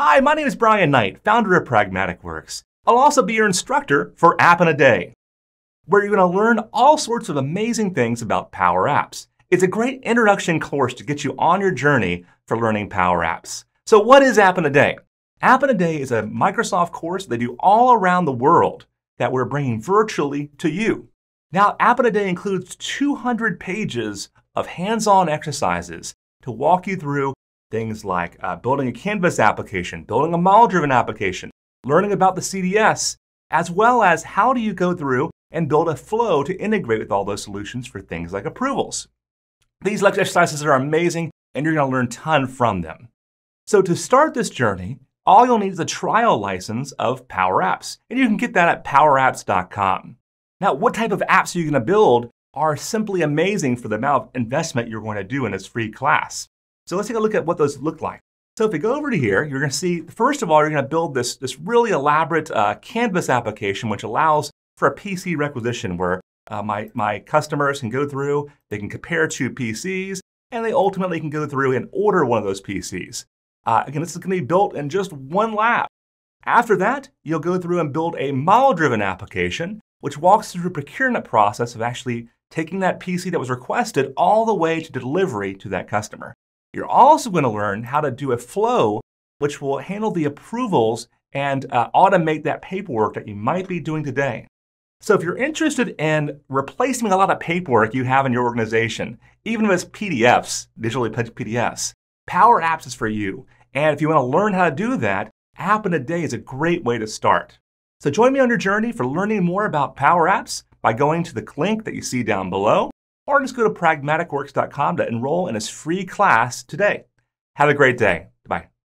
Hi, my name is Brian Knight, founder of Pragmatic Works. I'll also be your instructor for App in a Day, where you're going to learn all sorts of amazing things about Power Apps. It's a great introduction course to get you on your journey for learning Power Apps. So, what is App in a Day? App in a Day is a Microsoft course they do all around the world that we're bringing virtually to you. Now, App in a Day includes 200 pages of hands on exercises to walk you through things like uh, building a Canvas application, building a model driven application, learning about the CDS, as well as how do you go through and build a flow to integrate with all those solutions for things like approvals. These lecture exercises are amazing and you're going to learn a ton from them. So, to start this journey, all you'll need is a trial license of Power Apps, and you can get that at powerapps.com. Now, what type of apps are you going to build are simply amazing for the amount of investment you're going to do in this free class. So let's take a look at what those look like. So if we go over to here, you're going to see, first of all, you're going to build this, this really elaborate uh, Canvas application, which allows for a PC requisition where uh, my, my customers can go through, they can compare two PCs, and they ultimately can go through and order one of those PCs. Uh, again, this is going to be built in just one lab. After that, you'll go through and build a model-driven application, which walks through the procurement process of actually taking that PC that was requested all the way to delivery to that customer. You're also going to learn how to do a flow which will handle the approvals and uh, automate that paperwork that you might be doing today. So if you're interested in replacing a lot of paperwork you have in your organization, even if it's PDFs, digitally PDFs, Power Apps is for you. And if you want to learn how to do that, App in a Day is a great way to start. So join me on your journey for learning more about Power Apps by going to the link that you see down below, or just go to pragmaticworks.com to enroll in this free class today. Have a great day.